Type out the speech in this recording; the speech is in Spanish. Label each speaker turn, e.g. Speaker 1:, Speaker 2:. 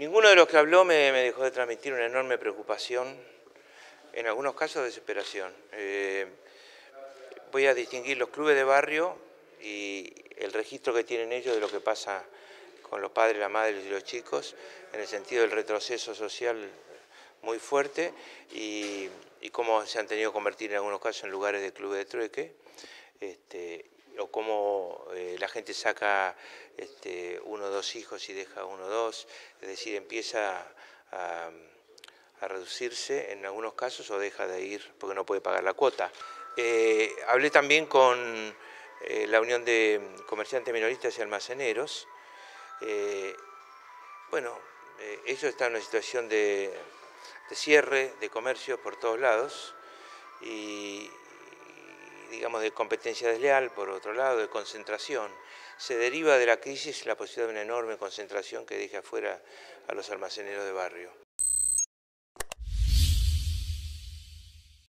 Speaker 1: Ninguno de los que habló me, dejó de transmitir una enorme preocupación, en algunos casos desesperación. Eh, voy a distinguir los clubes de barrio y el registro que tienen ellos de lo que pasa con los padres, las madres y los chicos, en el sentido del retroceso social muy fuerte y, cómo se han tenido que convertir en algunos casos en lugares de clubes de trueque. Este, o cómo la gente saca este, uno o dos hijos y deja uno o dos, es decir, empieza a, reducirse en algunos casos o deja de ir porque no puede pagar la cuota. Eh, hablé también con eh, la Unión de Comerciantes Minoristas y Almaceneros. bueno, ellos están en una situación de, cierre de comercio por todos lados y, digamos, de competencia desleal, por otro lado, de concentración. Se deriva de la crisis la posibilidad de una enorme concentración que deja afuera a los almaceneros de barrio.